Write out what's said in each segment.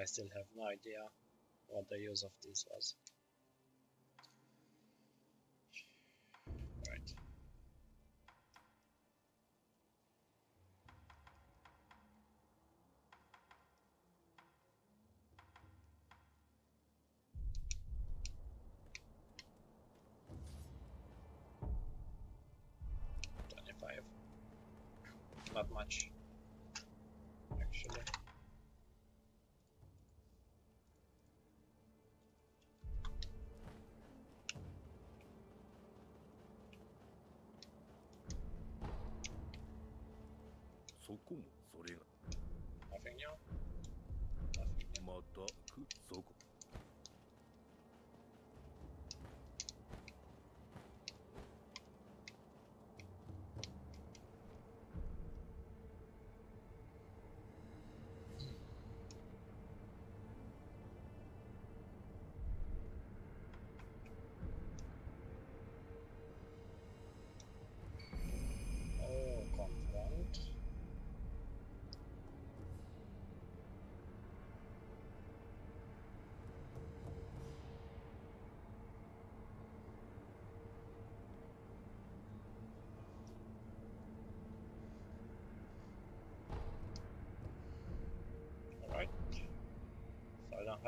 I still have no idea what the use of this was.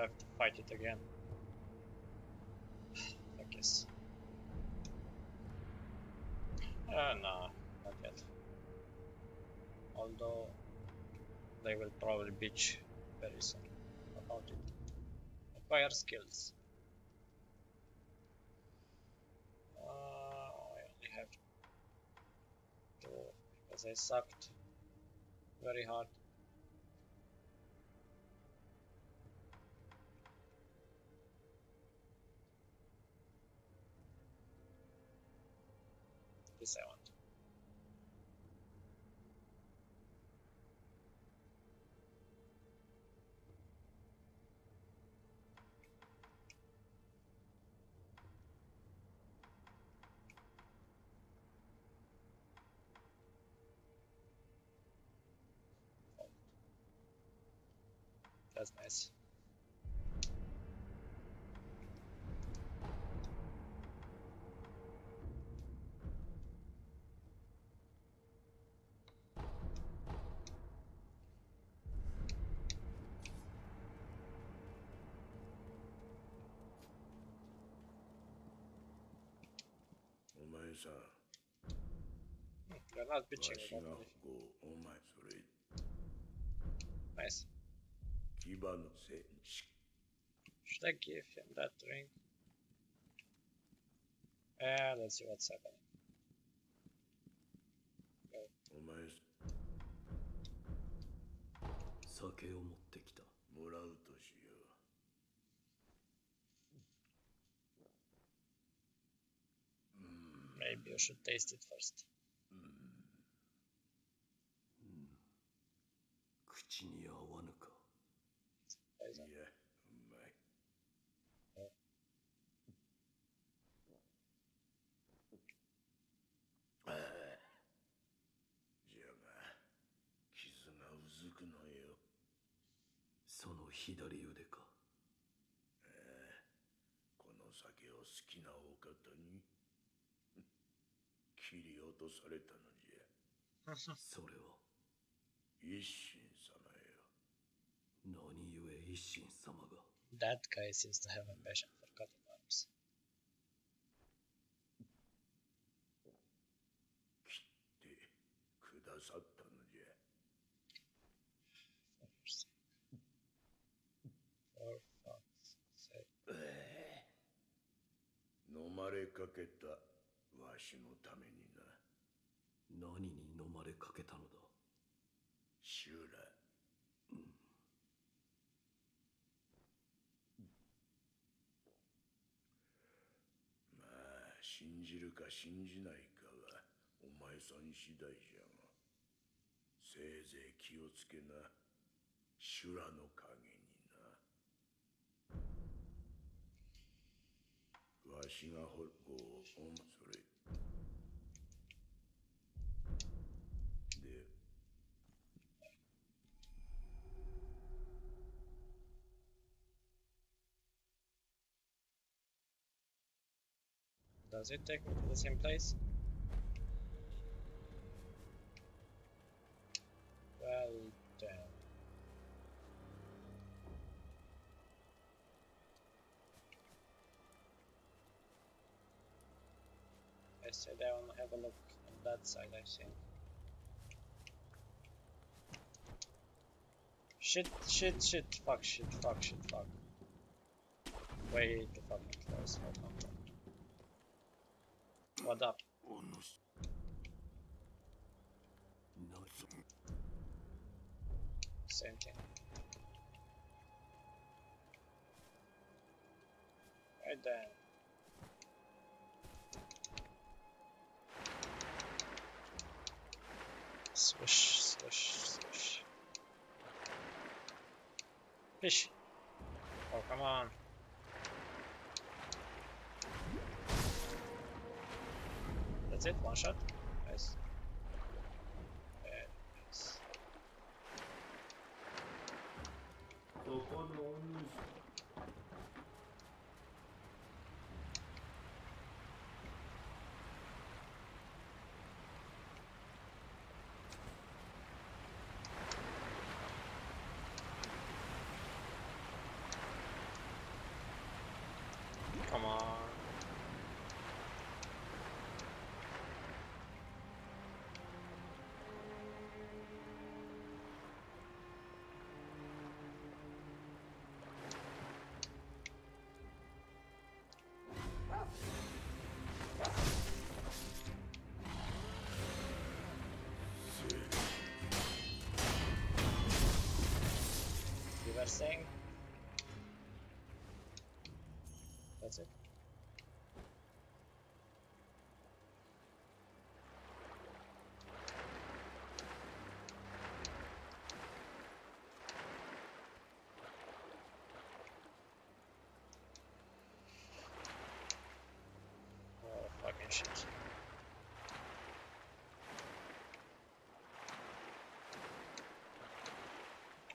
Have to fight it again. I guess. Uh, no, not yet. Although they will probably bitch very soon about it. Acquire skills. Uh, I only have two because I sucked very hard. This I want that's nice. Not bitching about. 牙の戦士 Should I give him that ring? Uh, let's see what's happening. お前酒を持ってきたもらうとしよ Maybe you should taste it first. 口に合わ ぬか Poison. ういやうまいああじゃが傷がうずくのよ。その左腕か。この酒を好きなお方に 切り落とされたのじゃ。それは。一心様よ。何 That guy seems to have a passion for cutting arms. 信じないかはお前さん次第じゃが。せいぜい気をつけな。修羅の影にな。わしがほごお Does it take me to the same place? Well, damn. I said I wanna have a look on that side, I think. Shit, shit, shit, fuck, shit, fuck, shit, fuck. Way too fucking close for comfort. What up? Same thing. Right then. Swish, swish, swish. Fish. Oh, come on. It, one shot. Shit.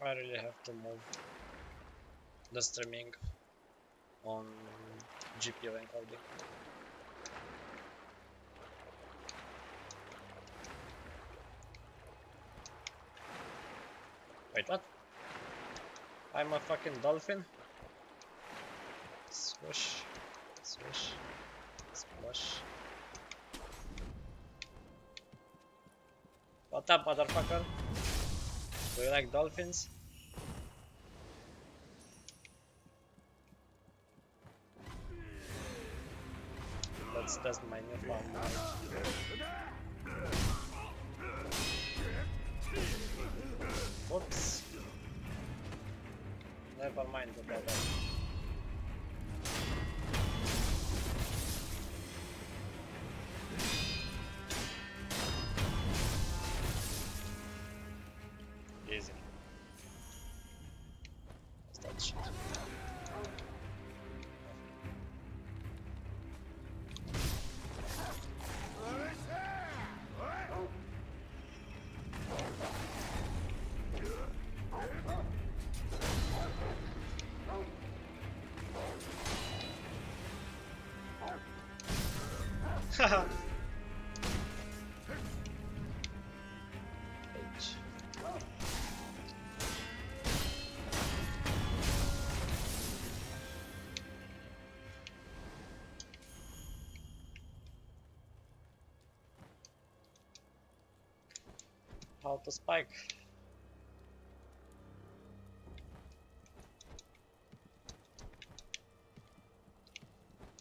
I really have to move the streaming on GPU encoding. Wait, what? I'm a fucking dolphin? What up, motherfucker? Do you like dolphins? That's that's my new farm. What's? Haha. How to spike?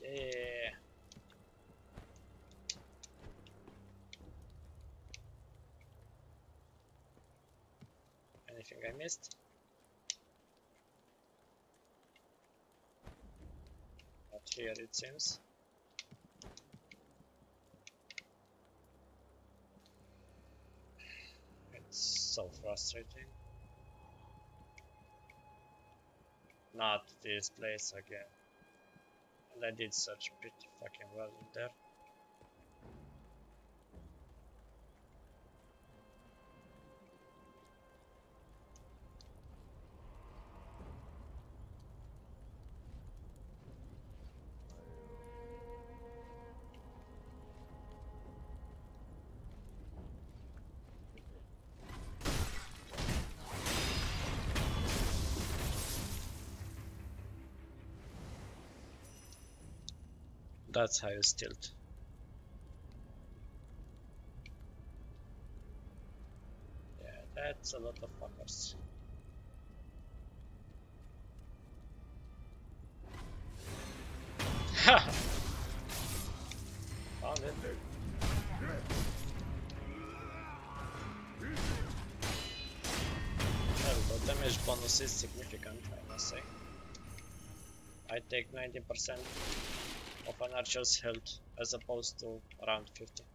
Yeah. Anything I missed? Not here it seems. It's so frustrating. Not this place again. And I did search pretty fucking well in there. That's how you stilt. Yeah, that's a lot of fuckers. Ha! Found it. Well, the damage bonus is significant, I must say. I take 90% of an archer's health as opposed to around 50.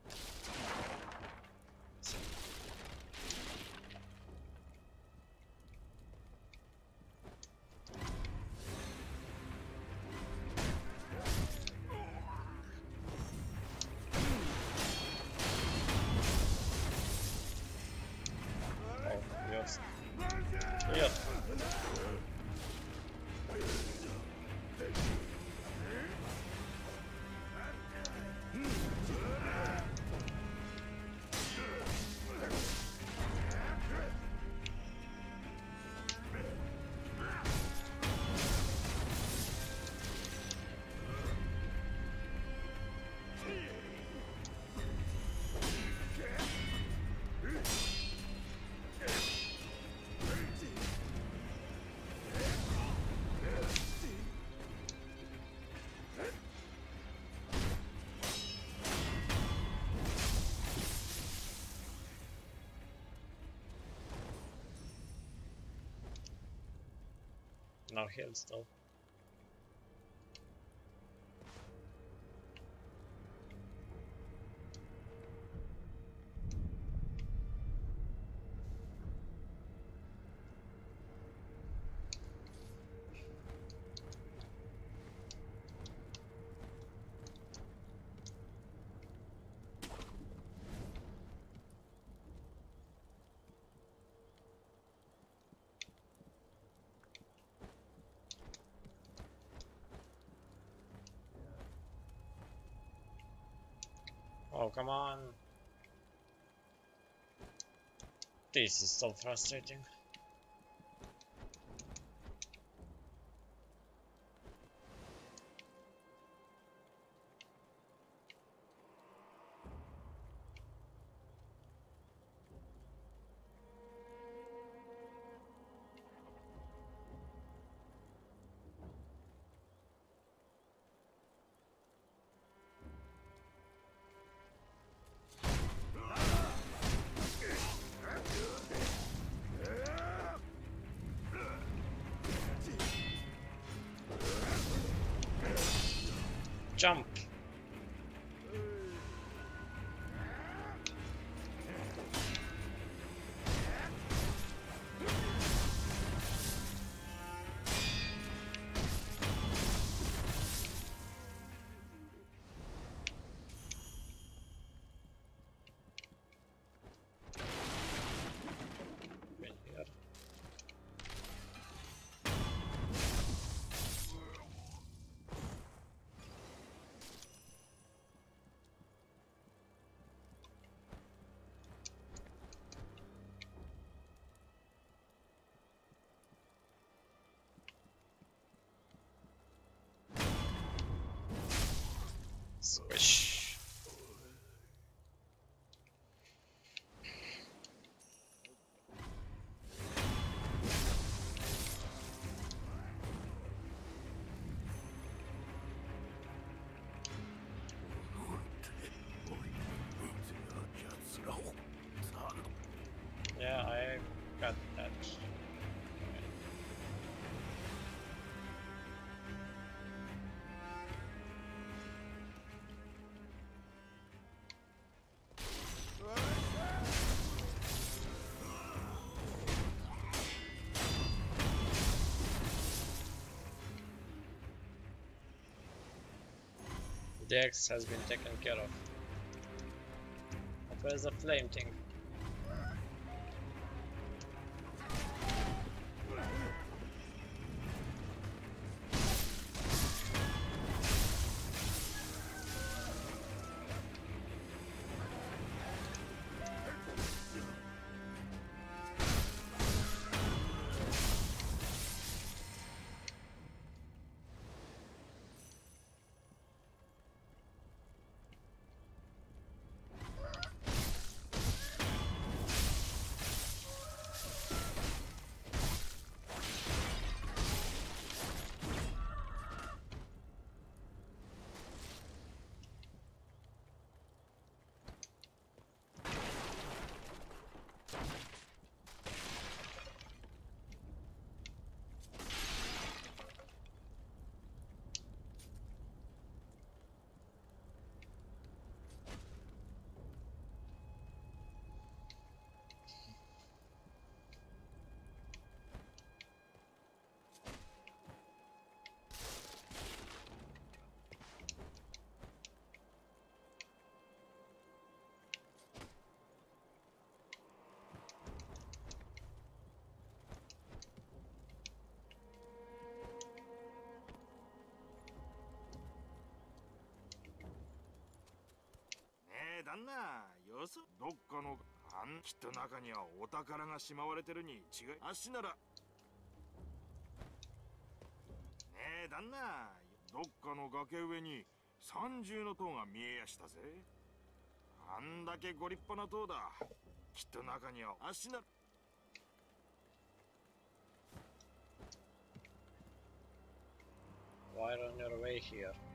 No heals though. Oh, come on. This is so frustrating. Yeah, I got that. The X has been taken care of. But where's the flame thing? Yeah. 旦那よそどっかのあんきっと中にはお宝がしまわれてるに違い足なら。ねえ旦那どっかの崖上に三重の塔が見えやしたぜ。あんだけご立派な塔だ。きっと中には足な。ら Why on your way here?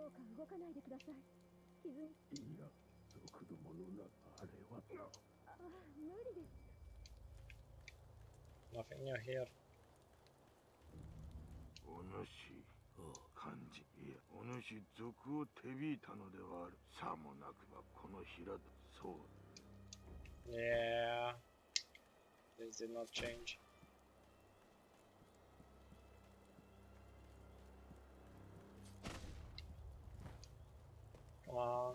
どうか動かないでください。傷。にいや族どものなあれはあ無理です。いやお主賊を手引いたのではある。さもなくばこの平戸そう。Yeah. Did not change. Come on.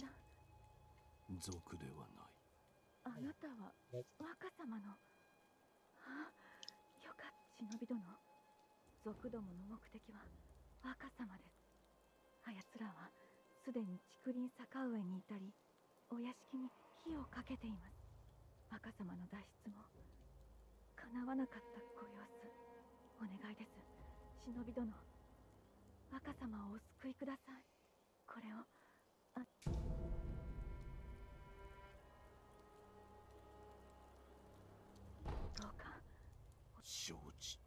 あ族ではないあなたは若様のあよかった忍び殿族どもの目的は若様ですあやつらはすでに竹林坂上にいたりお屋敷に火をかけています。若様の脱出も叶わなかったご様子お願いです。忍び殿若様をお救いください。これをどうか。承知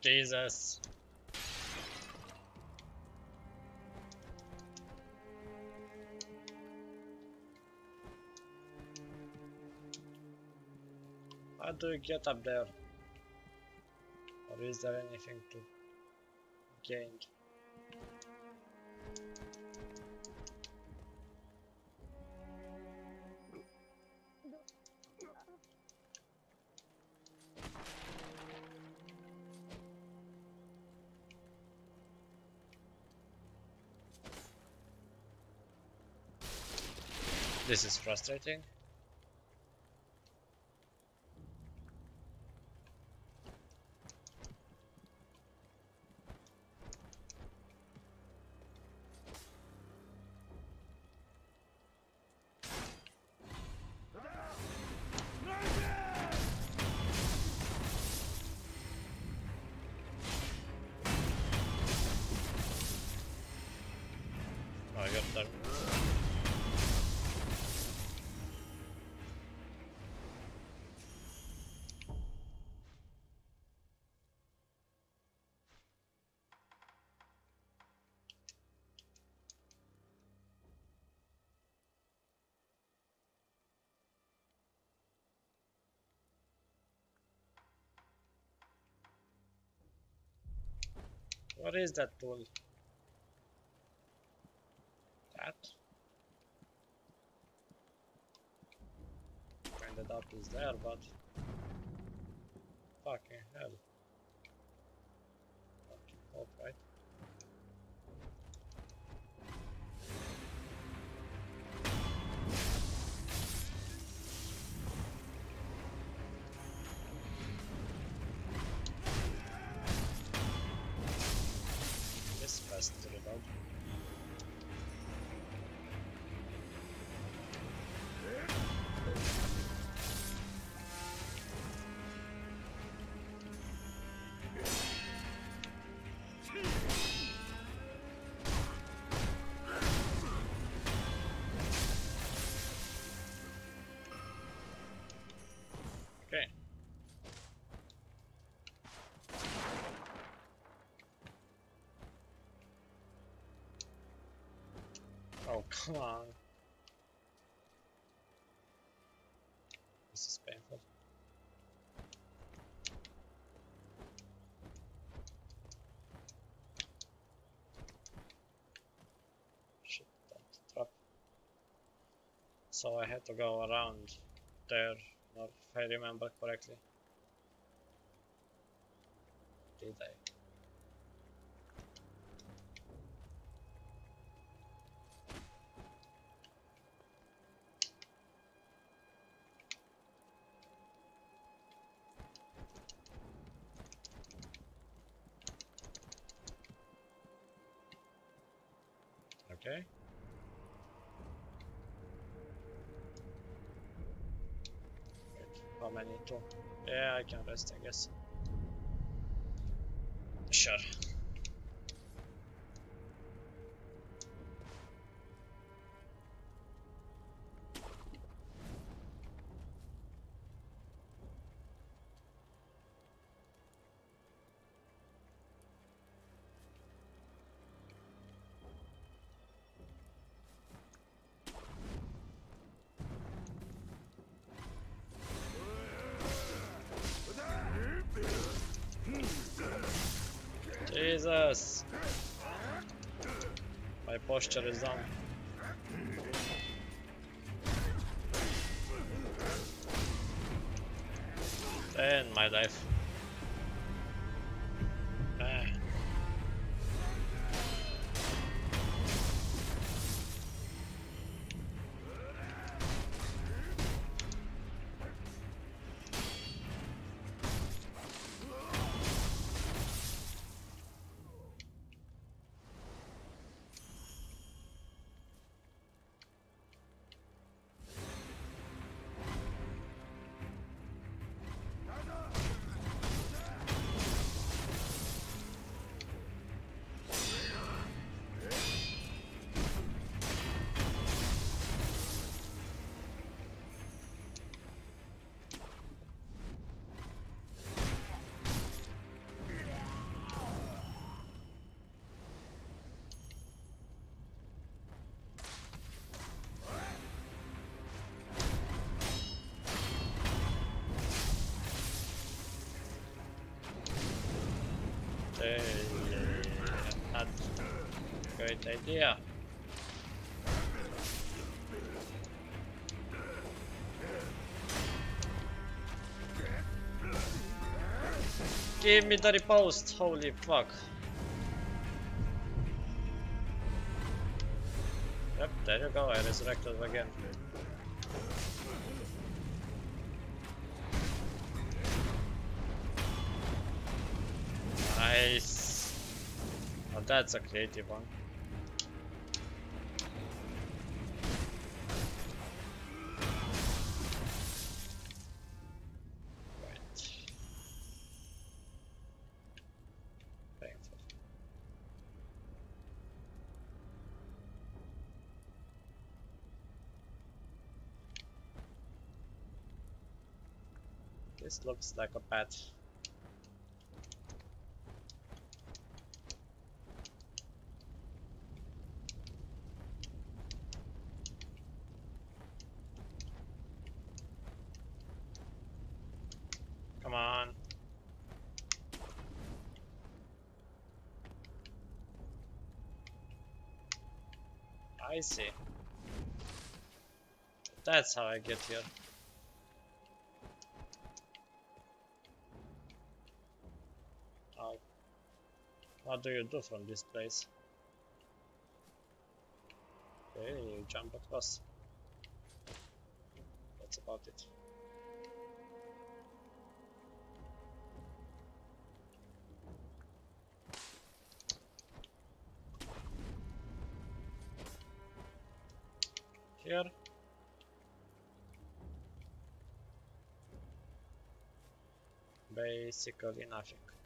Jesus. How do you get up there? Or is there anything to gain? This is frustrating. What is that tool? That? Kinda doubt is there, but come. This is painful. Shit, that trap. So I had to go around there, if I remember correctly. Did I? Okay. Wait, how many? Two. I guess. Jesus! My posture is down. And my life. Great idea. Give me the riposte, holy fuck. Yep, there you go, I resurrected again. Nice. Oh, that's a creative one. This looks like a path. Come on. I see. That's how I get here. How? What do you do from this place? Okay, you jump across. That's about it. here. Basically nothing.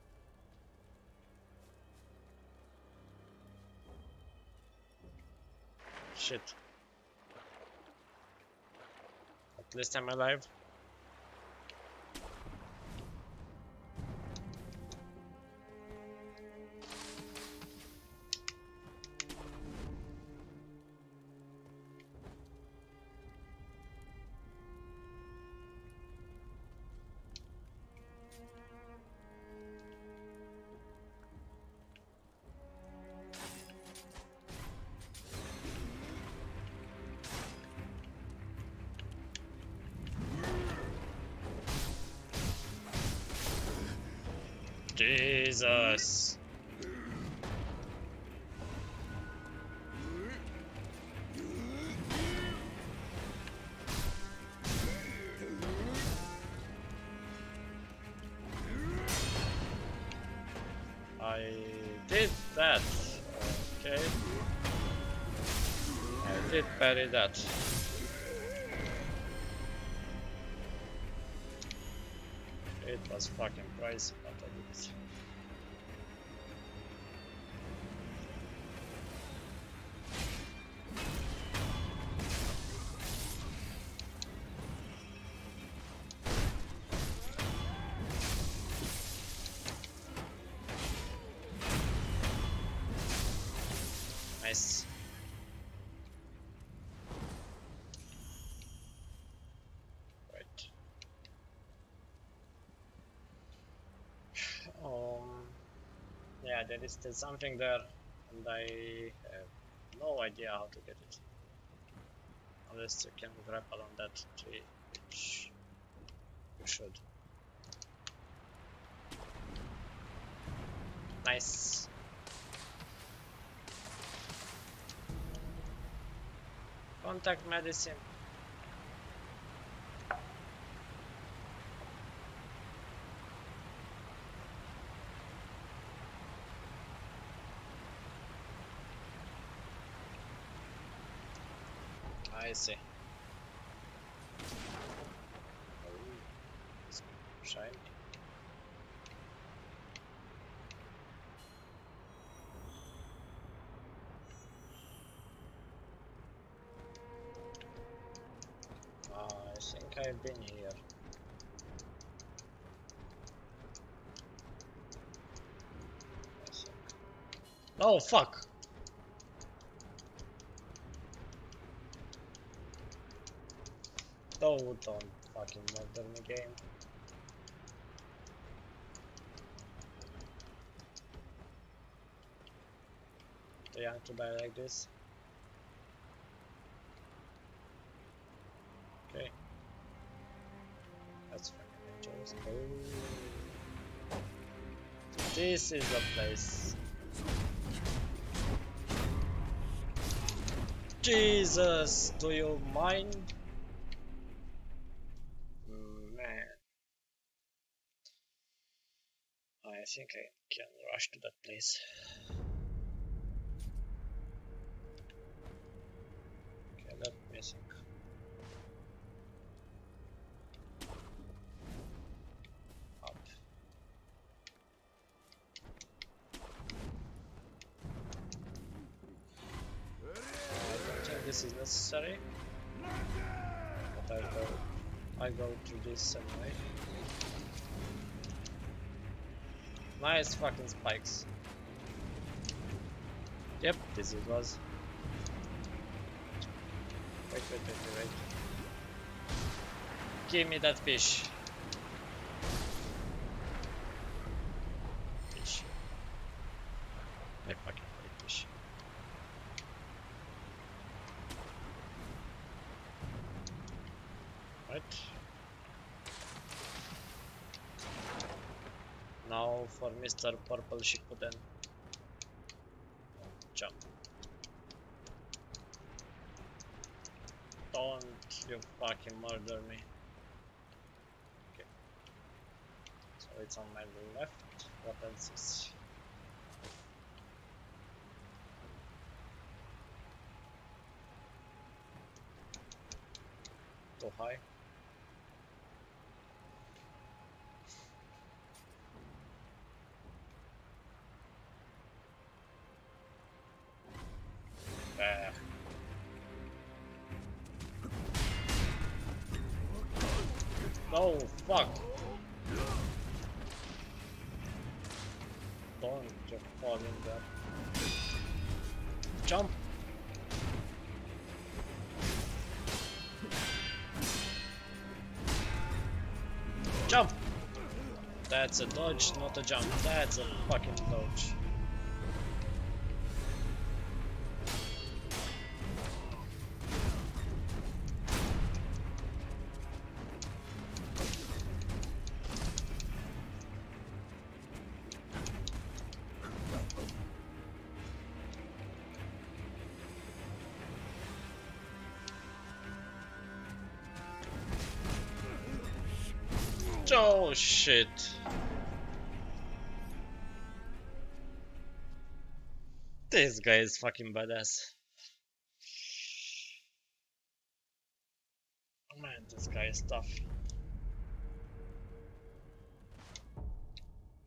Shit. At least I'm alive. Jesus. I did that. Okay. I did bury that. It was fucking pricey, but I there is still something there, and I have no idea how to get it. Unless you can grapple on that tree, which you should. Nice. Contact medicine. I see. It's shiny. Ah, I think I've been here. Oh fuck! Don't fucking murder me game. Too young to buy like this. Okay. That's fucking dangerous. Oh. This is the place. Jesus, do you mind? Man. I think I can Okay, let me. Up. I don't think this is necessary. But I go I go through this anyway. Nice fucking spikes. Yep, this it was. Wait, wait, wait, wait, wait. Give me that fish. Fish. I fucking hate fish. Right. Now for Mr. Purple Shippuden. Jump. Don't you fucking murder me. Okay. So it's on my left. What else is too high? No, fuck. Don't just fall in there. Jump. Jump. That's a dodge, not a jump. That's a fucking dodge. Guy is fucking badass. Oh man, this guy is tough.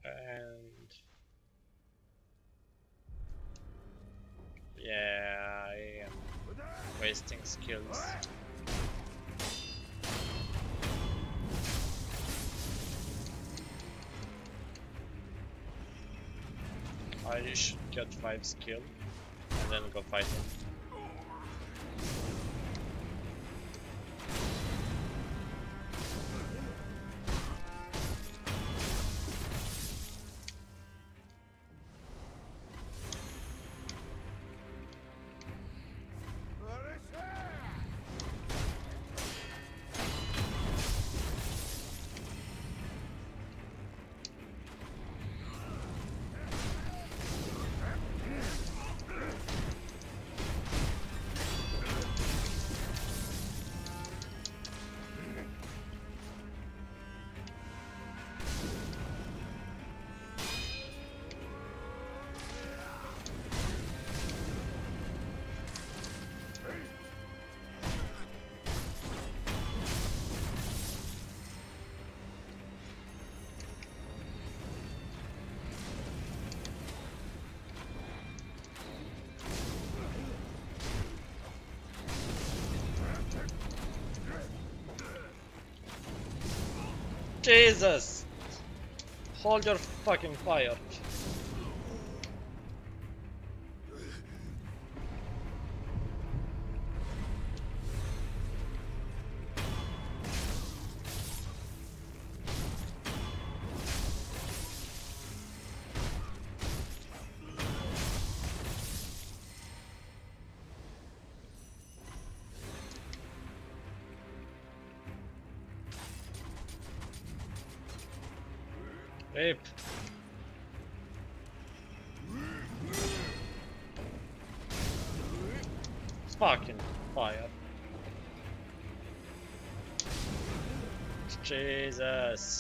And yeah, I am wasting skills. I should get 5 skill then go fight him. Jesus! Hold your fucking fire. Jesus.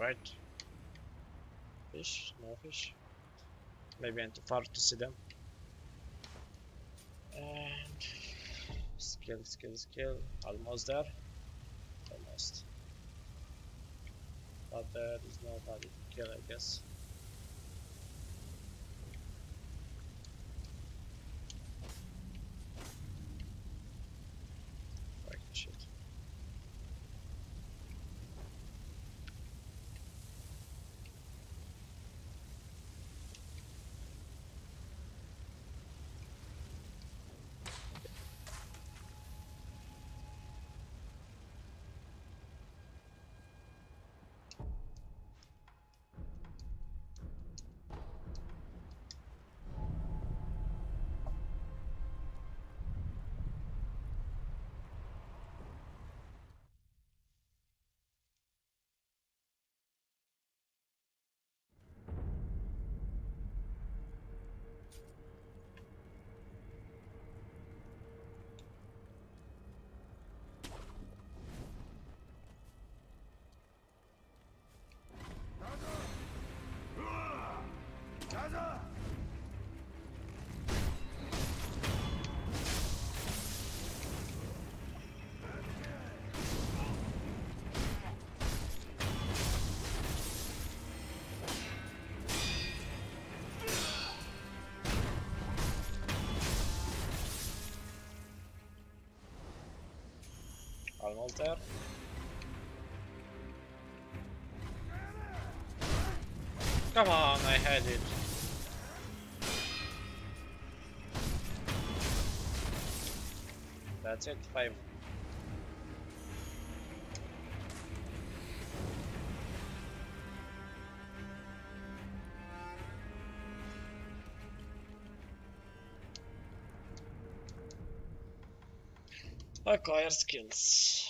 Right. Fish? No fish? Maybe I'm too far to see them. And skill, skill, skill. Almost there. Almost. But there is nobody to kill, I guess. Almost. Come on, I had it. That's it, five. Acquire skills.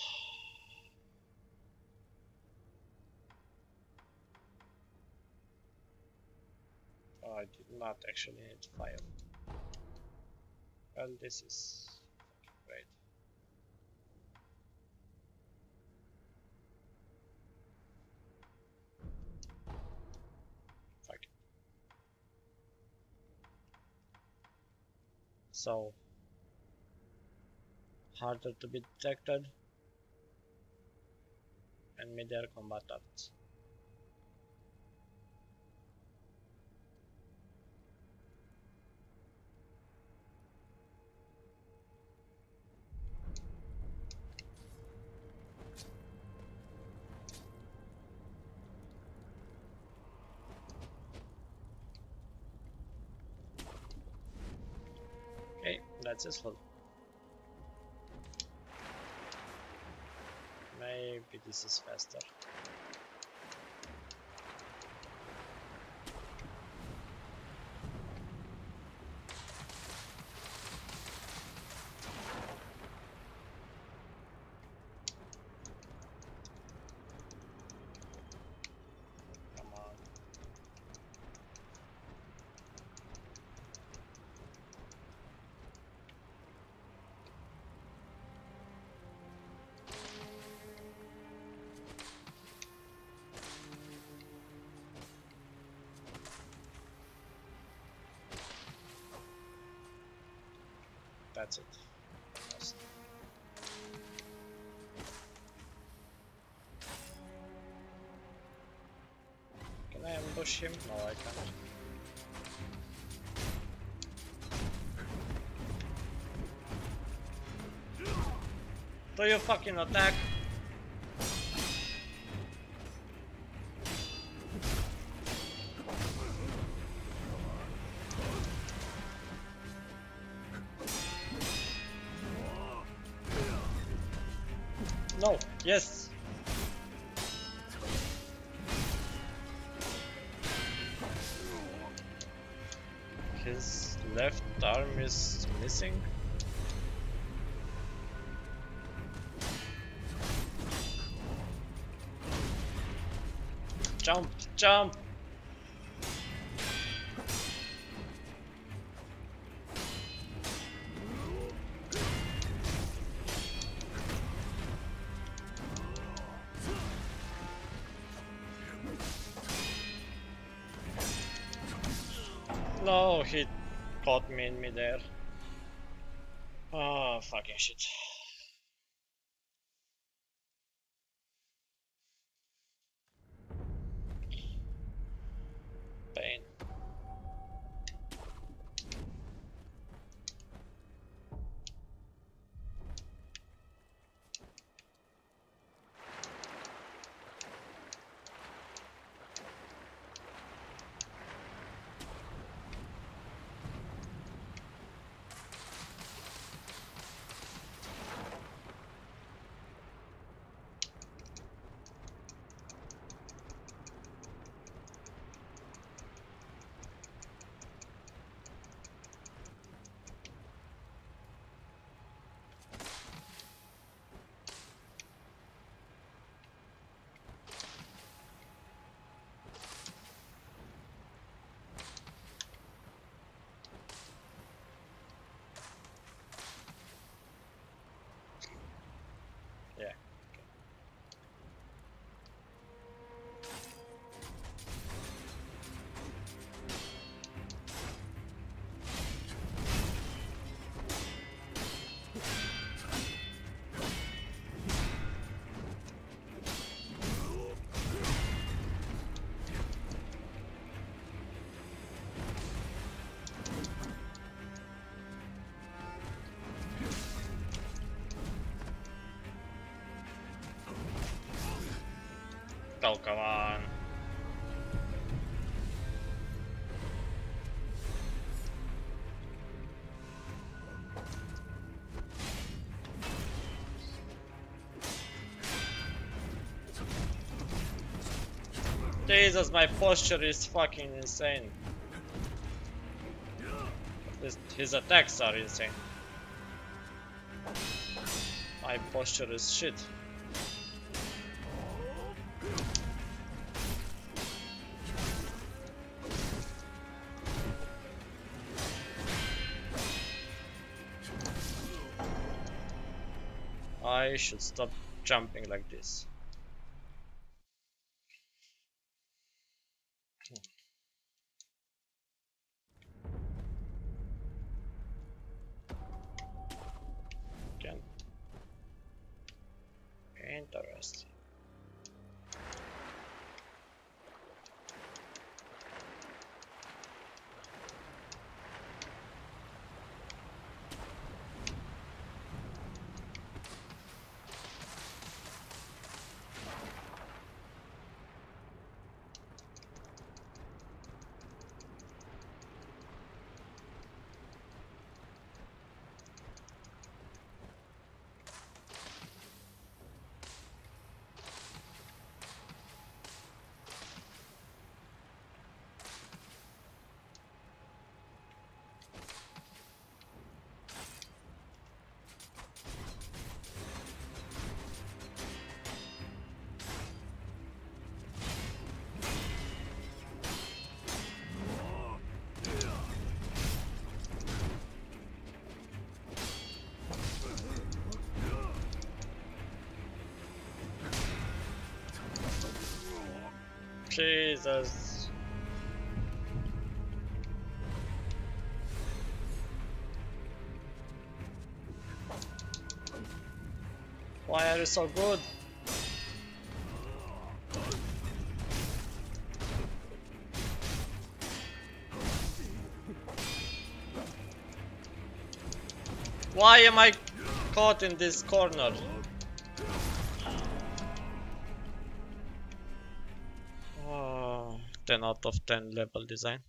Oh, I actually need fire. Well, this is great. Fuck. So harder to be detected and mid-air combat this That's it. Can I ambush him? No, I can't. Do you fucking attack? Jump, jump. Oh, come on. Jesus, my posture is fucking insane. His, his attacks are insane. My posture is shit. Should stop jumping like this. Jesus. Why are you so good? Why am I caught in this corner? 10 out of 10 level design.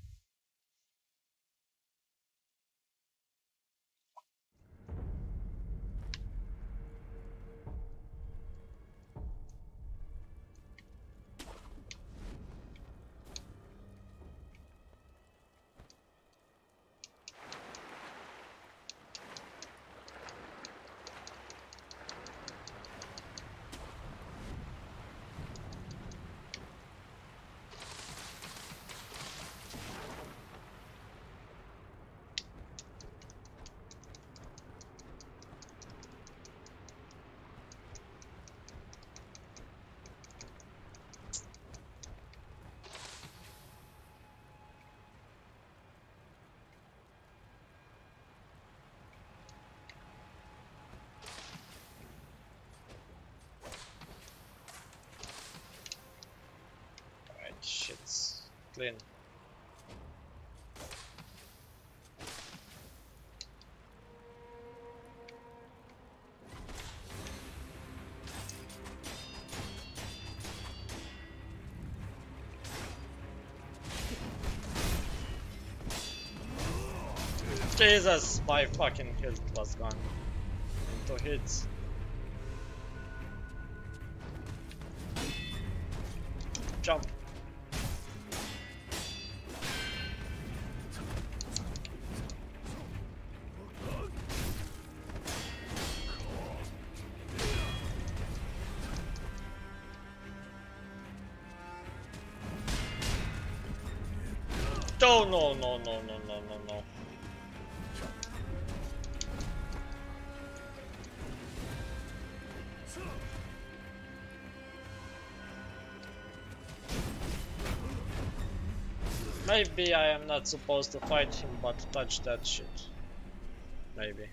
Alright, shit's clean. Jesus, my fucking health was gone. Into hits. Maybe I am not supposed to fight him but touch that shit. Maybe.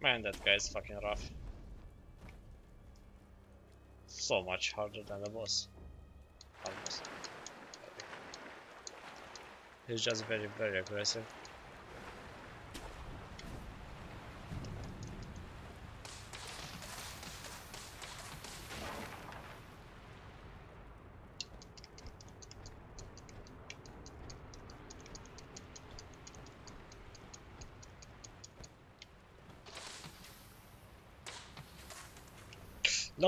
Man, that guy is fucking rough. So much harder than the boss. Almost. He's just very, very aggressive.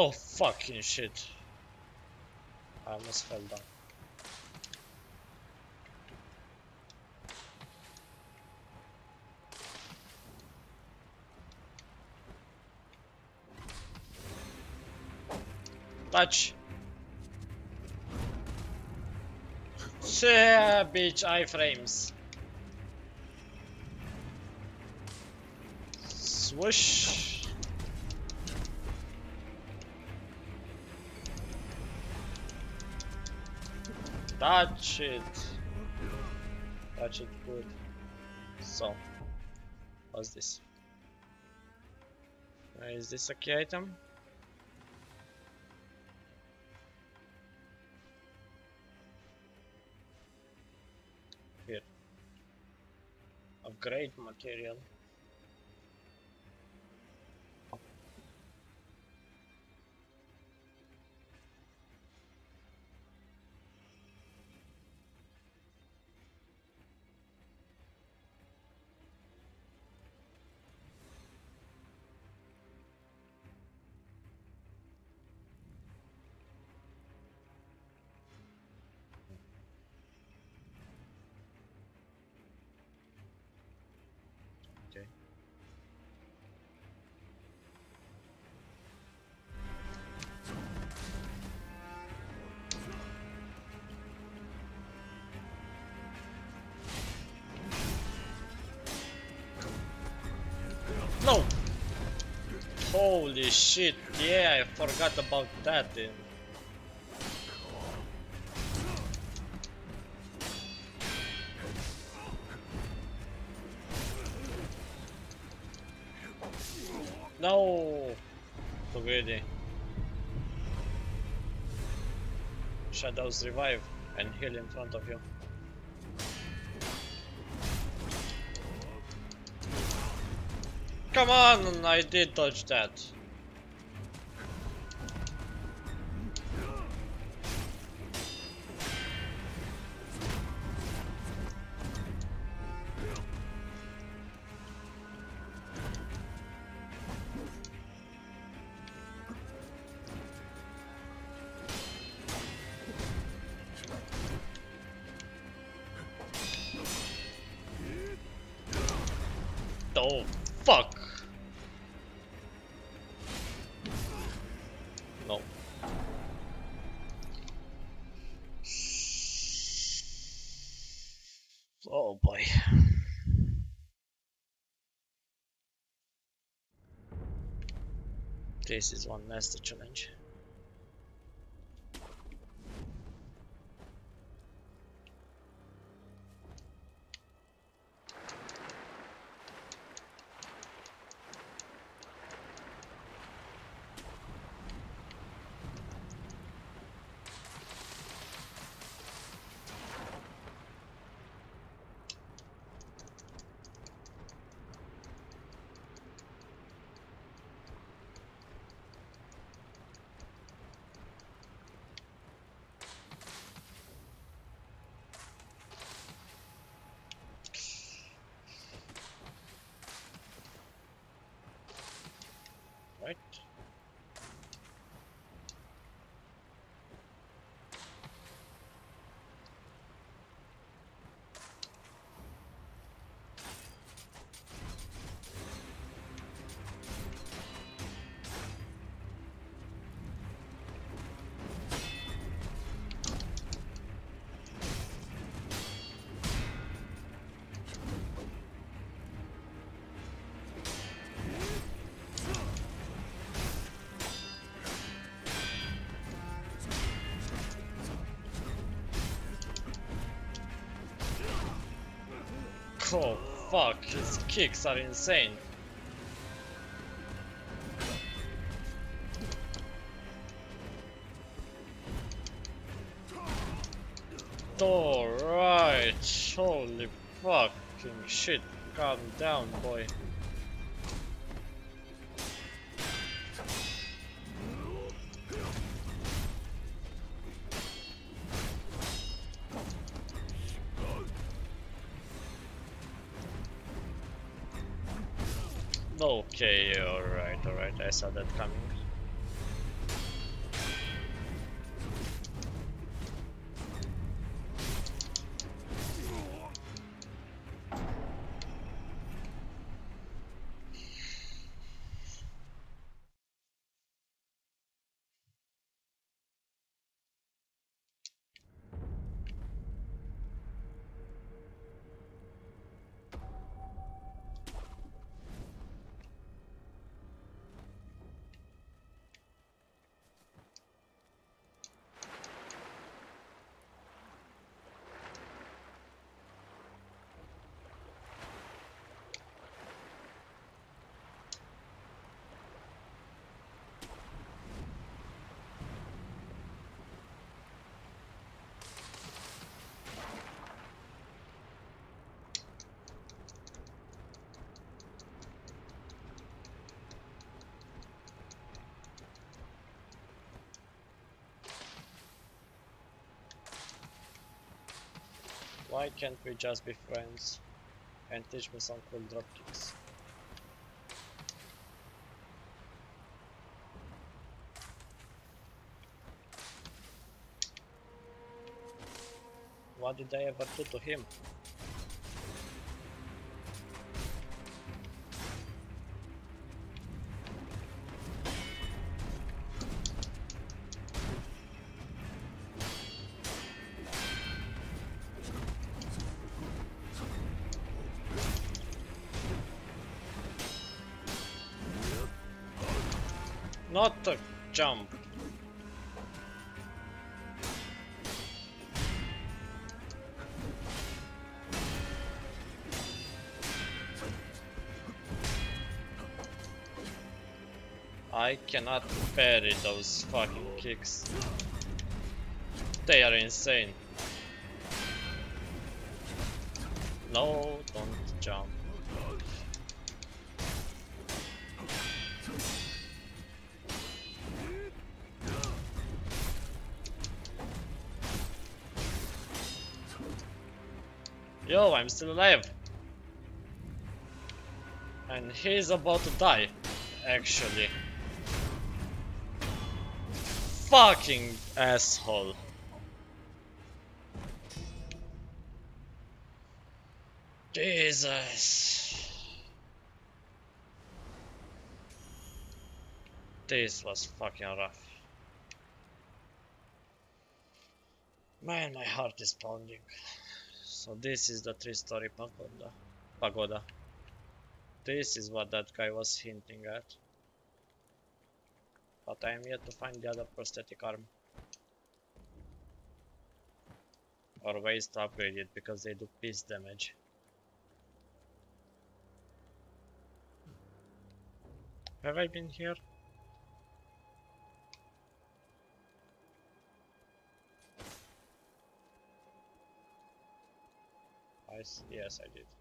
No fucking shit. I almost fell down. Touch. Yeah, bitch, iframes. Swoosh. Touch it. Touch it good. So, what's this? Uh, is this a key item? Here. Upgrade material. Holy shit, yeah, I forgot about that then. No! Greedy. Shadows revive and heal in front of you. Come on! I did dodge that. This is one master challenge. Right? Oh fuck, his kicks are insane. Alright, holy fucking shit. Calm down, boy. Saw that coming. Why can't we just be friends and teach me some cool dropkicks? What did I ever do to him? Cannot parry those fucking kicks. They are insane. No, don't jump. Yo, I'm still alive. And he's about to die, actually. Fucking asshole. Jesus. This was fucking rough. Man, my heart is pounding. So this is the three-story pagoda. Pagoda. This is what that guy was hinting at. But I am yet to find the other prosthetic arm. Or ways to upgrade it because they do piece damage. Have I been here? Yes, I did.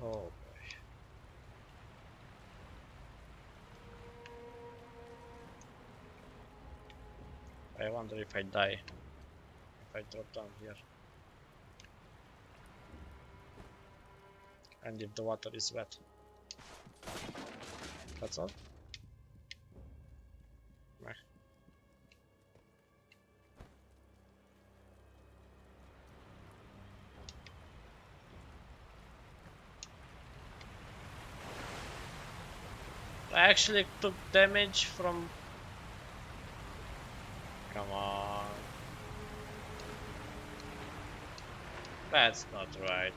Oh boy. I wonder if I die. If I drop down here. And if the water is wet. That's all? Meh. I actually took damage from... Come on. That's not right.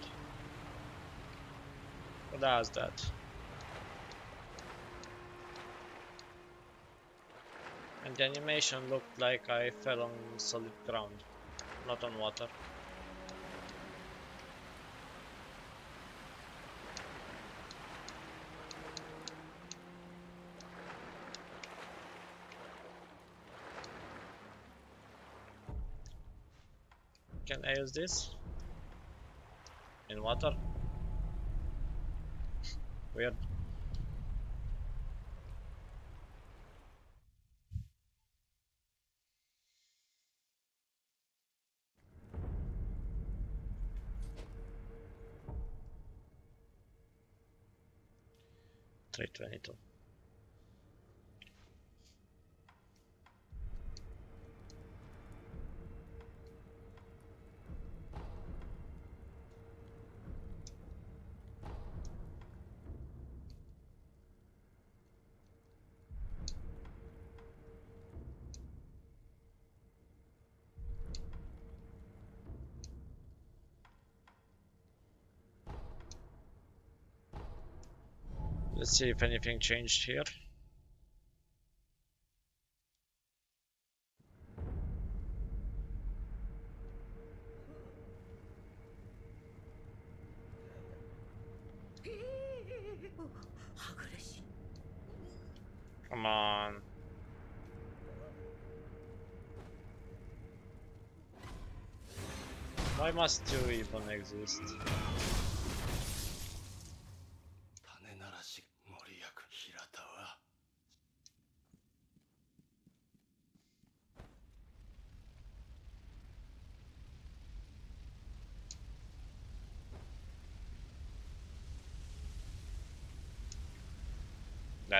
Who does that? And the animation looked like I fell on solid ground, not on water. Can I use this? In water? Weird. Three twenty-two. Let's see if anything changed here. Come on. Why must you even exist?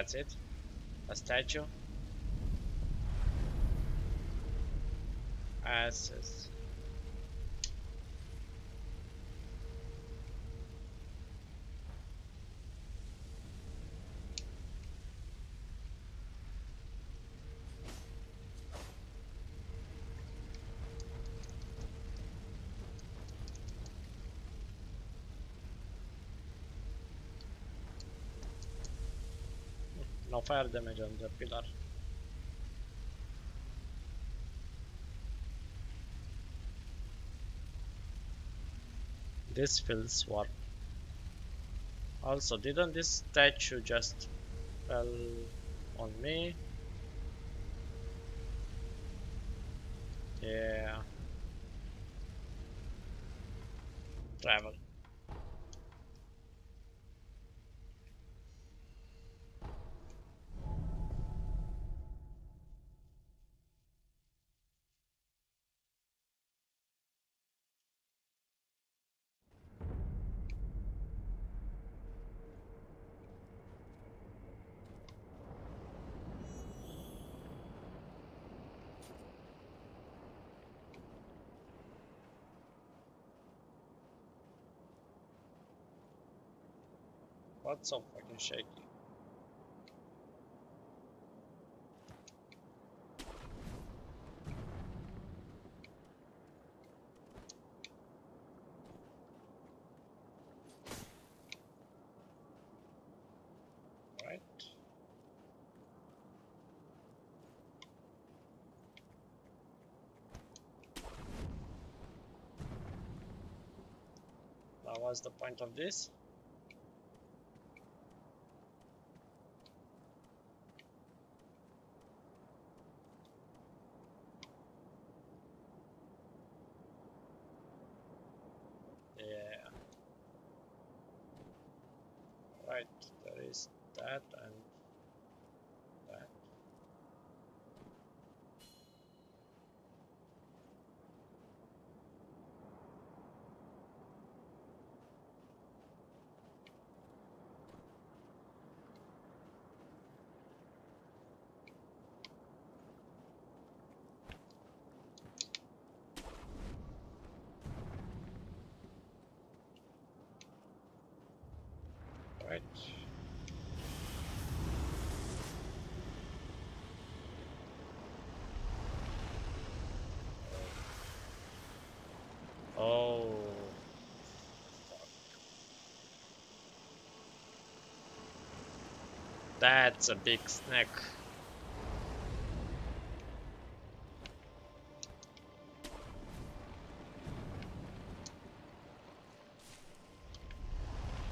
That's it? A statue? No fire damage on the pillar. This feels warm. Also, didn't this statue just fell on me? Yeah. Travel. What's so fucking shaky? Right. Now the point of this? Yeah. Right, there is that and that. Oh. fuck. That's a big snack.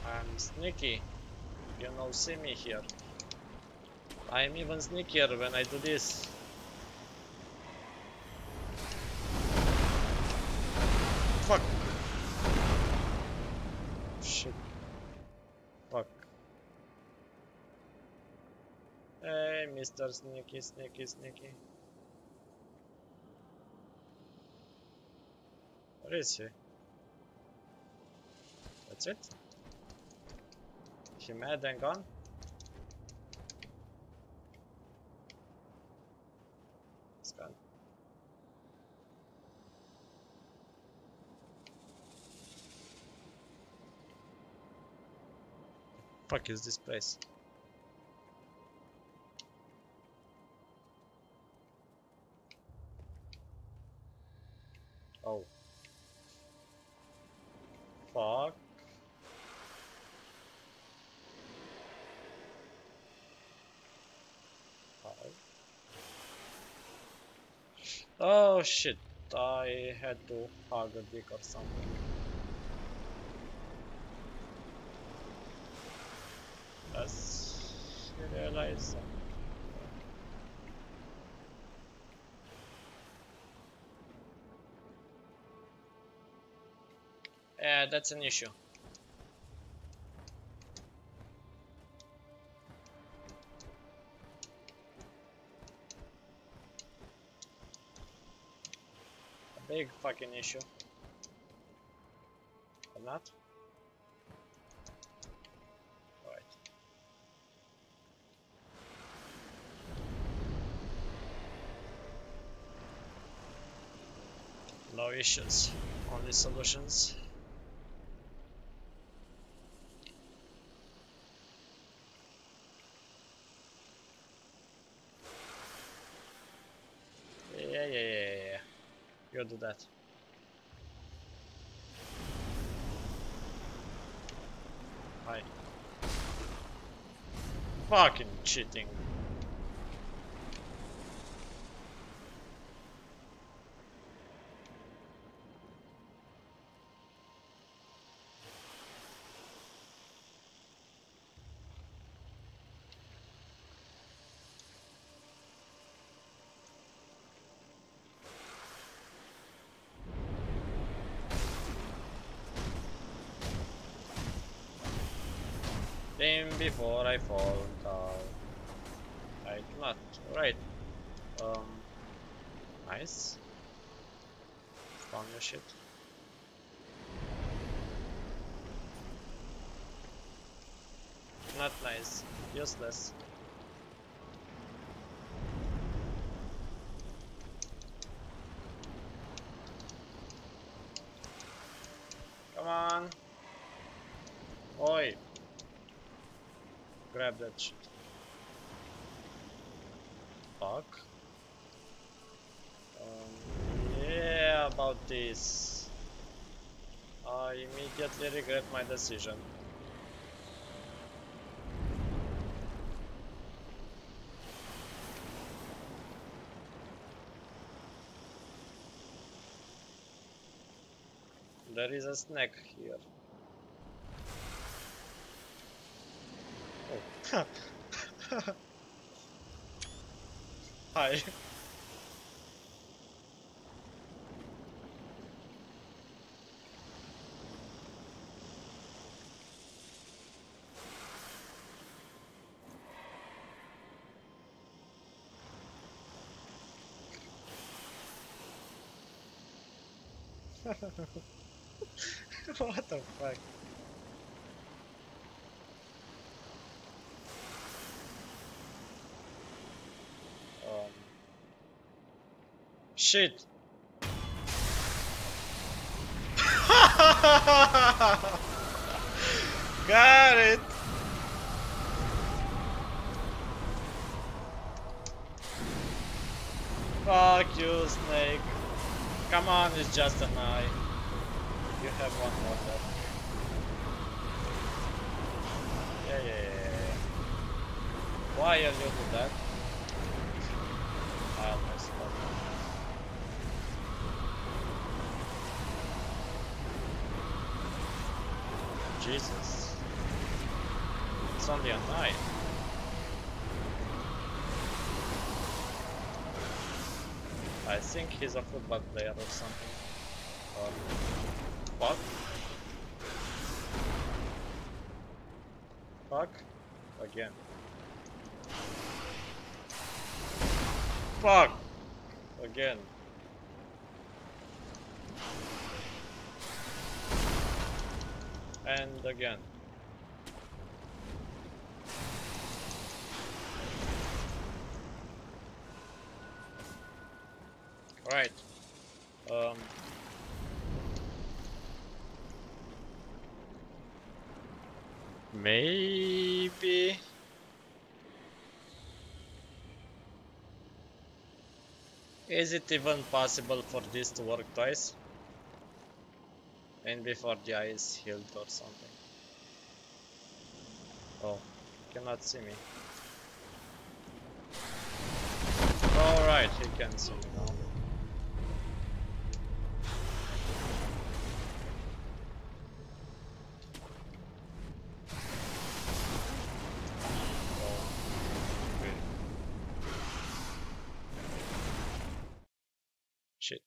I'm sneaky. You know, see me here. I'm even sneakier when I do this. fuck? Shit. Fuck. Hey, Mr. Sneaky, Sneaky, Sneaky. Where is he? That's it? He mad and gone? It's gone. fuck is this place? Oh shit, I had to hug a dick or something. Let's realize something. Yeah, that's an issue. Big fucking issue. Or not? Right. No issues, only solutions. Yeah, yeah, yeah, yeah, yeah. Do that. Hi. Fucking cheating. Before I fall down. I do not. Right. Um. Nice. Found your shit. Not nice. Useless. Come on. Oi. Shit. Fuck. Um, yeah, about this. I immediately regret my decision. There is a snack here. Hi. what the fuck? Um, shit. Got it. Fuck you, Snake. Come on, it's just an eye. You have one more left. Yeah, yeah, yeah. Why are you do that? I almost got it. Jesus. It's only a knife. I think he's a football player or something. Or fuck? Fuck? Again. Fuck! Again. And again. Right. Um. Maybe. Is it even possible for this to work twice? And before the eye is healed or something. Oh, cannot see me. Alright, he can see me now. Oh, okay. Shit.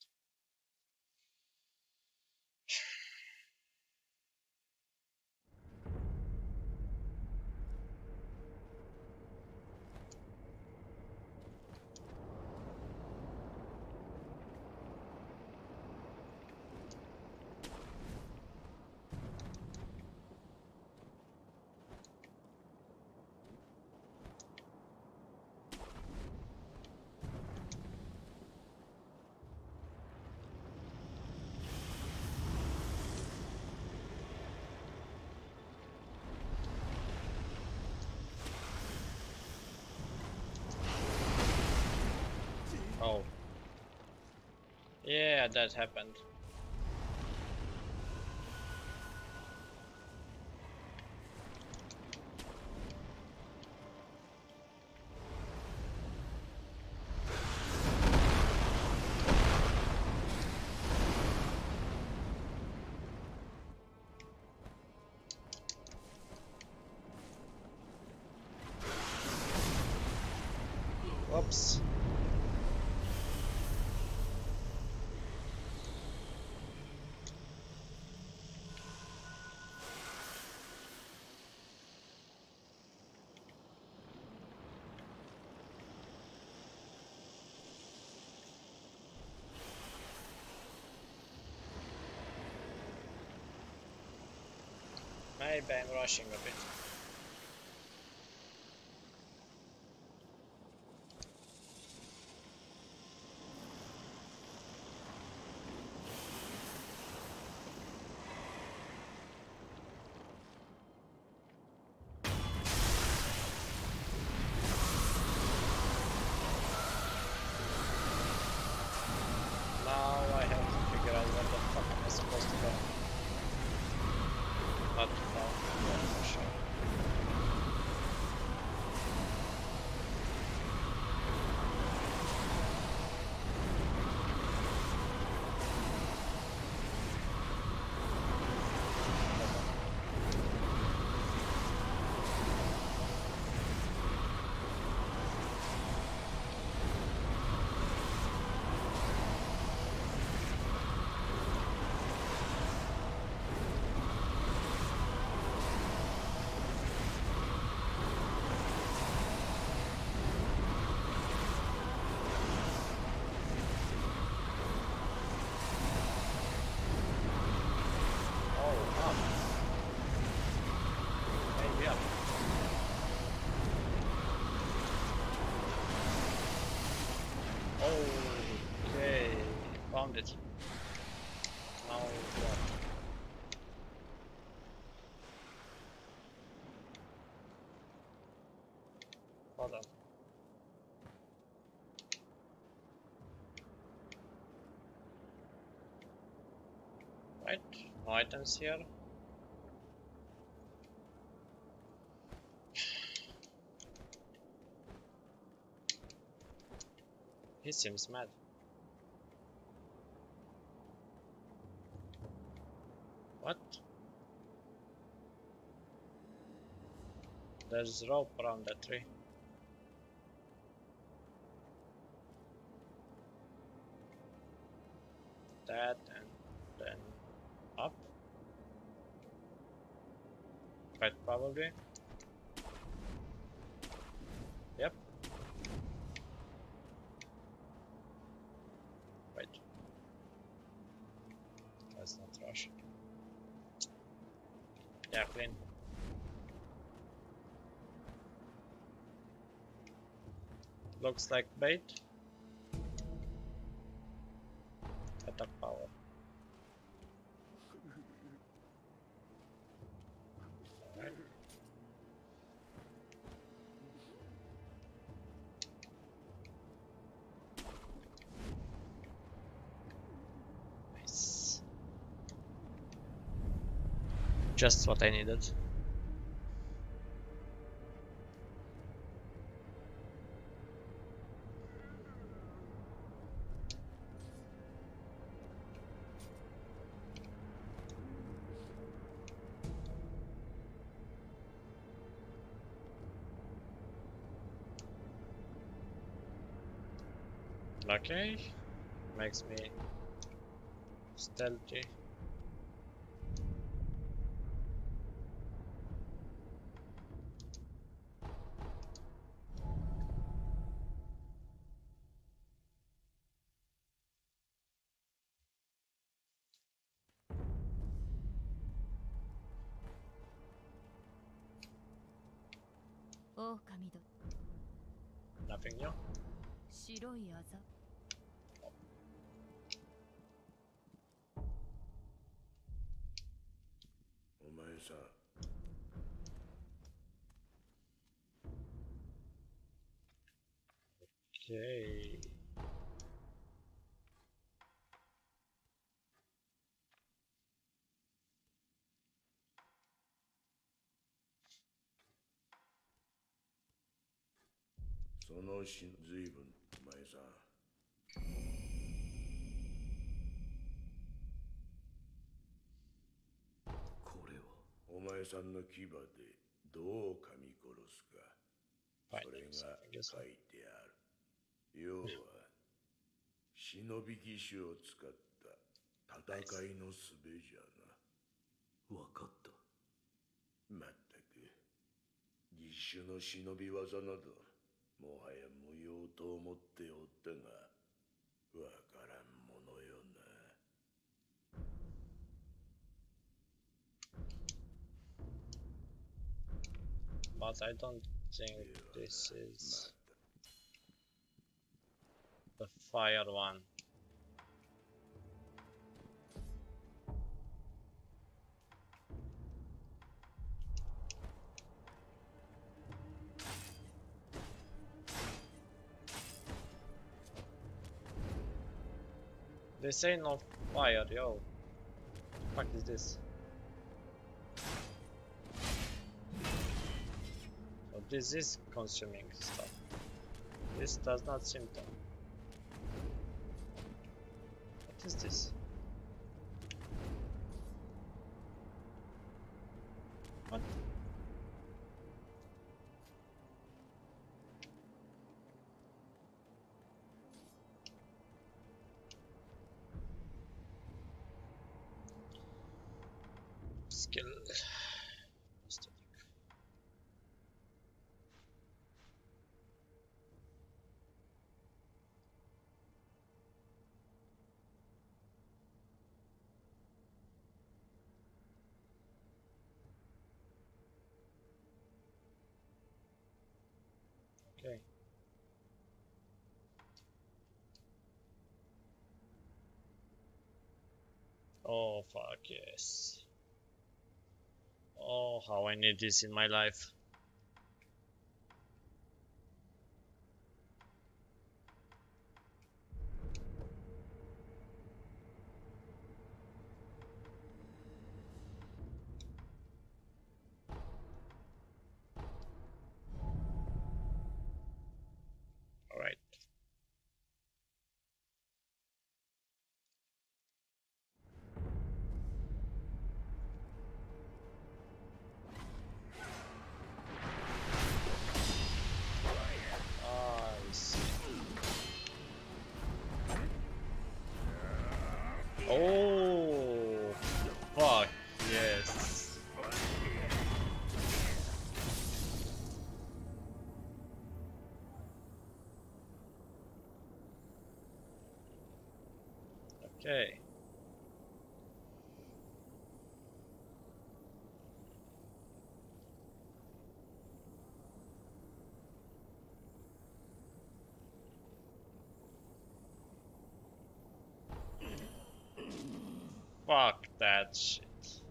Oh. Yeah, that happened. Maybe I'm rushing a bit. Now I have to figure out where the fuck am I supposed to go. Not now, yeah, for sure. Oh, up. Maybe up. Okay, found it. Now what? Hold on. Right, no items here. He seems mad. What? There's rope around the tree. That and Up. Quite probably. Yep. Wait. Let's not rush. Yeah, clean. Like bait. Attack power. Nice. Just what I needed. Okay, makes me stealthy. そのしずいぶんお前さ。これはお前さんの牙でどう噛み殺すか。それが書いてある。要は忍び義手を使った戦いの術じゃ分かった。なまったく。義手の忍び技などもはや無用と思っておったがわからんものよな But I don't think this is the fire one. They say no fire, yo. What is this? So this is consuming stuff. This does not seem to. What is this? What? Skill. Aesthetic. Okay. Oh fuck yes. Oh how I need this in my life. Fuck that shit.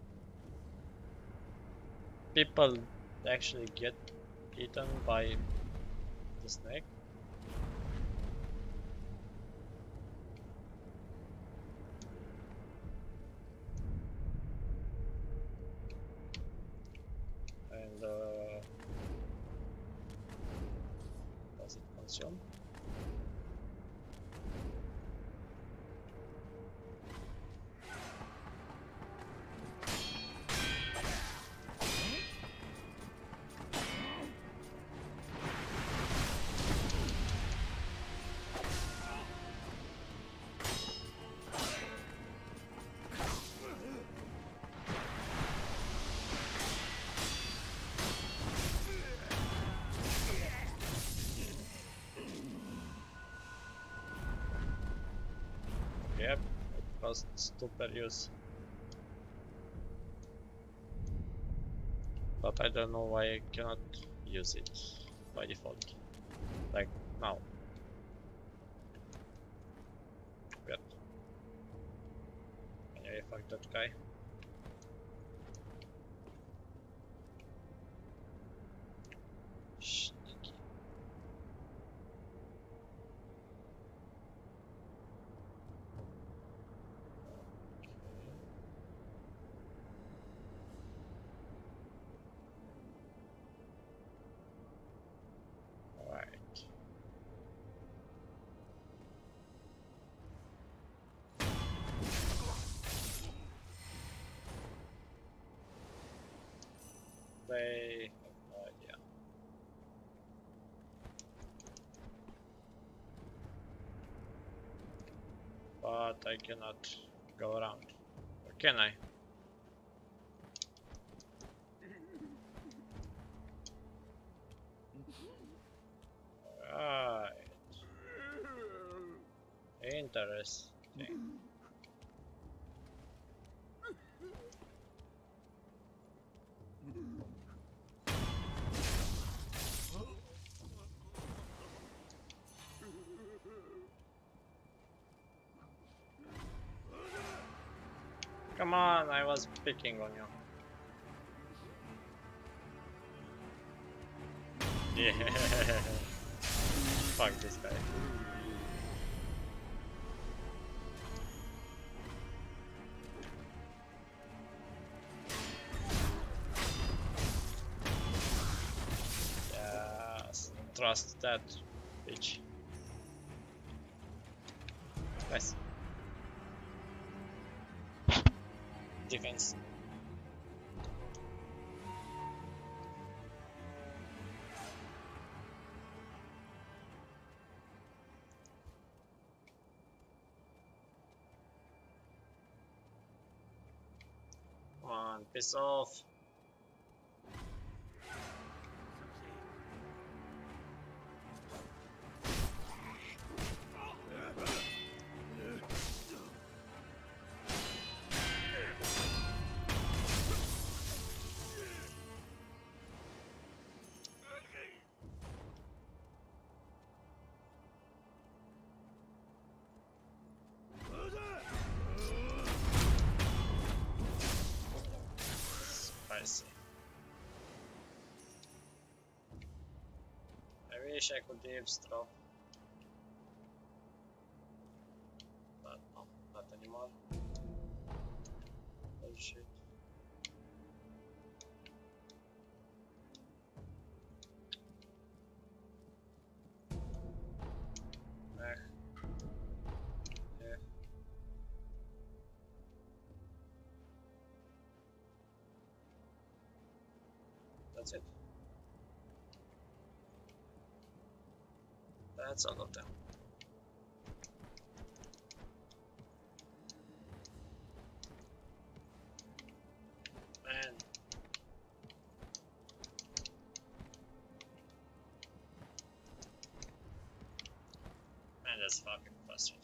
People actually get eaten by the snake? Two use. But I don't know why I cannot use it by default. Like now. Weird. Anyway, fuck that guy. Sneaky. Alright. They have no idea. But I cannot go around. Or can I? Right. Interesting. I was picking on you. Yeah. Fuck this guy. Yes, trust that bitch. Nice. Defense. On, piss off. Bishek will do strop. that's all of them. Man. Man, that's fucking frustrating.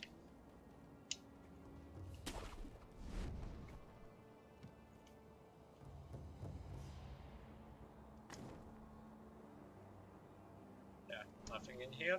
nothing in here.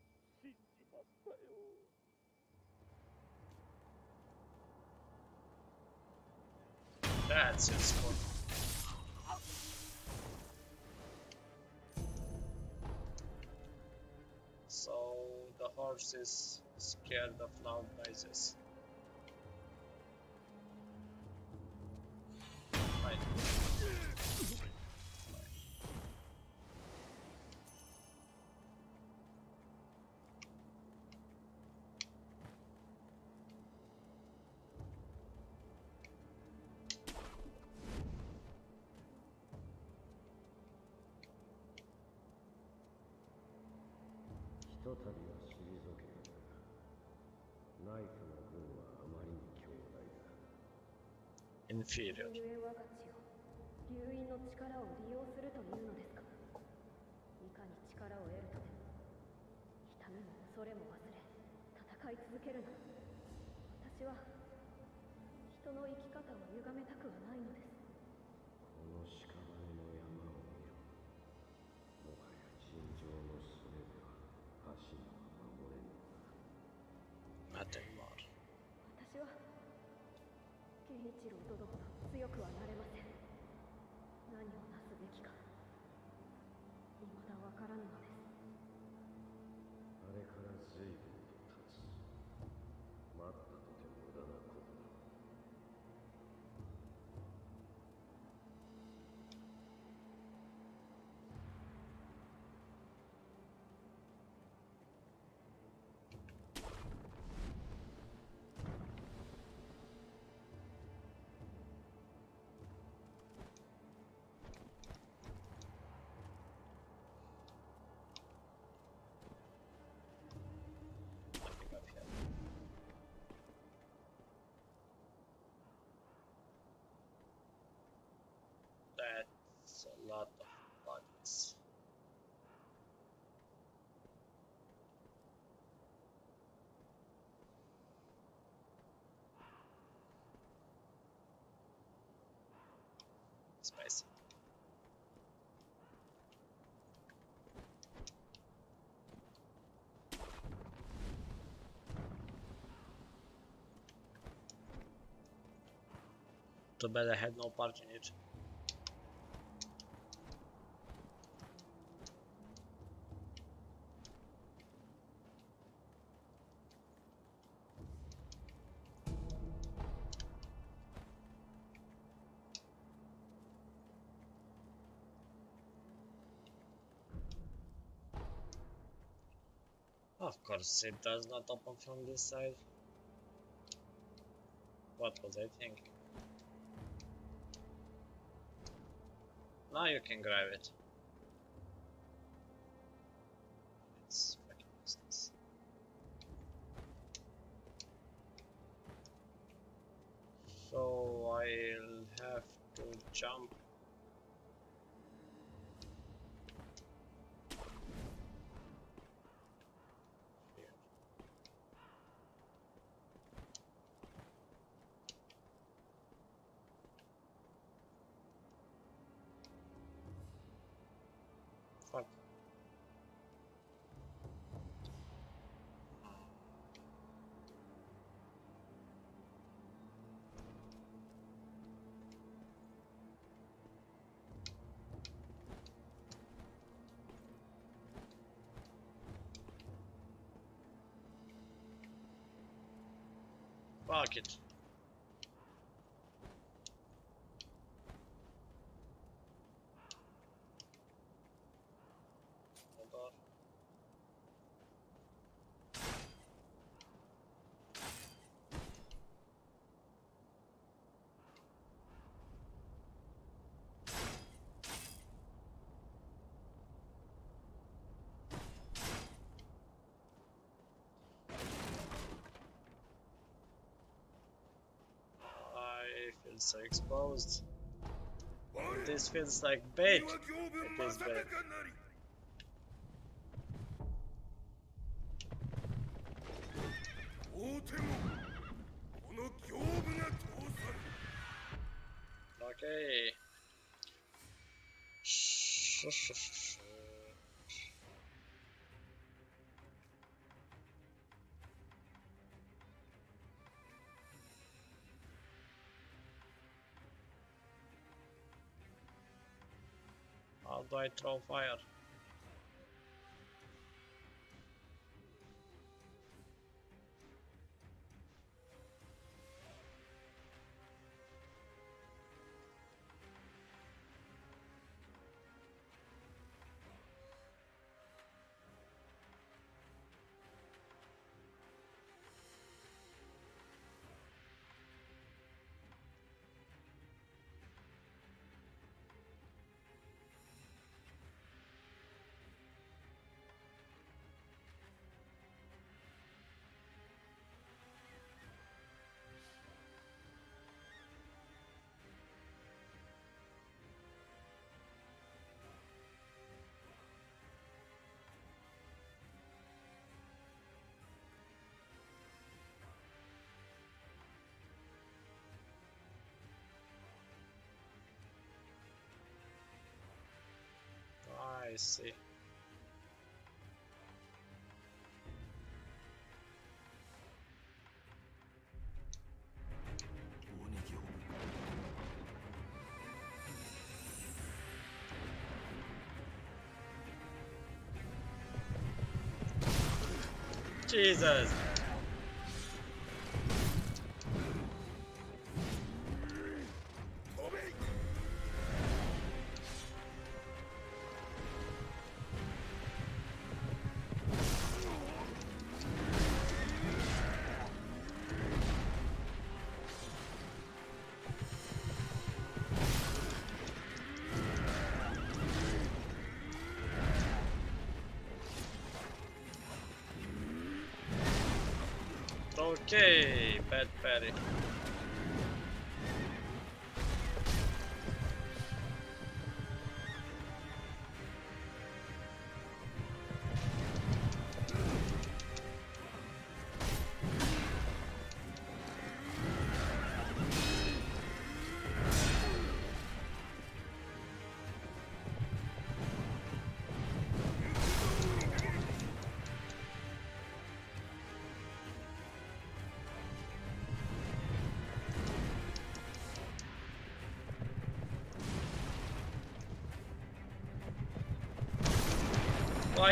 useful. So the horse is scared of loud noises. Inferior. ゆえ我が血を流因の力を利用するというのですか？いかに力を得るとでも？痛みも恐れも忘れ戦い続けるな。私は人の生き方を歪めた A lot of bodies. Spicy. Too bad I had no part in it. Course, it does not open from this side. What was I thinking? Now you can grab it. Fuck. so exposed. This feels like bait. It is bait. Okay. I throw fire? See. Jesus. Okay, bad Patty.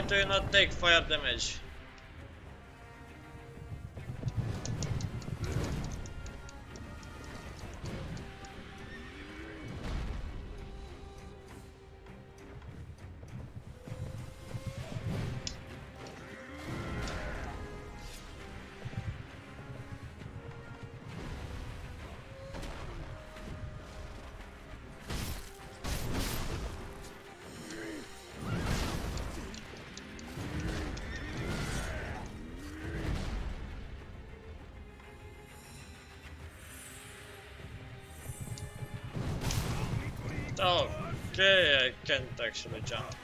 Do not take fire damage? Actually jump.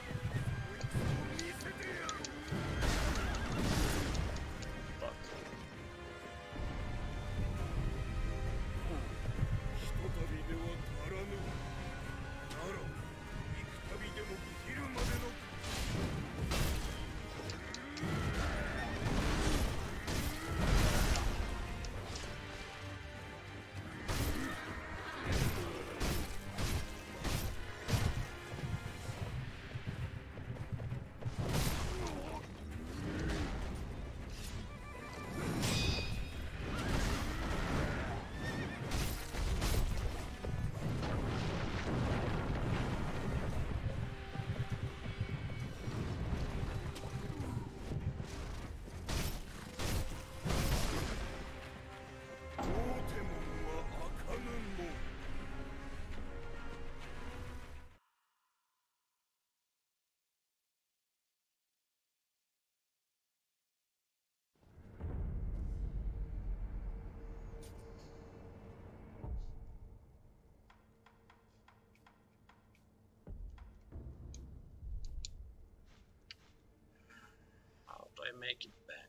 Make it back.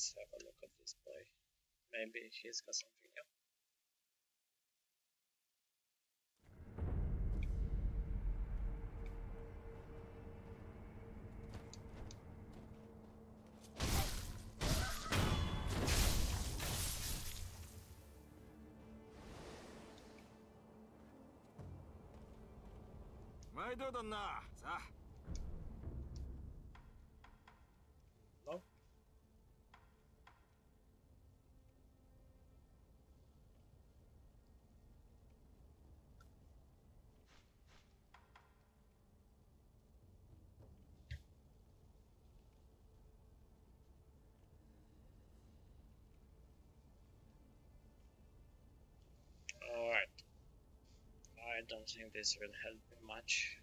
Let's have a look at this boy. Maybe he's got something new. Well, I don't think this will help me much.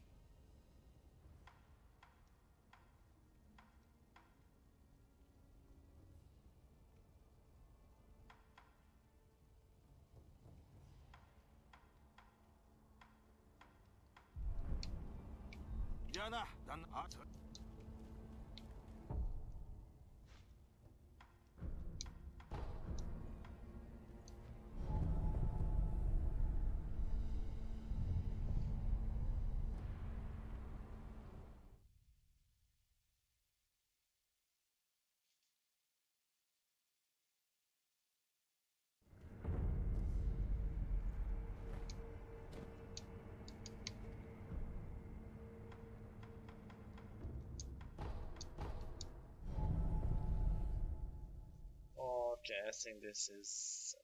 Think this is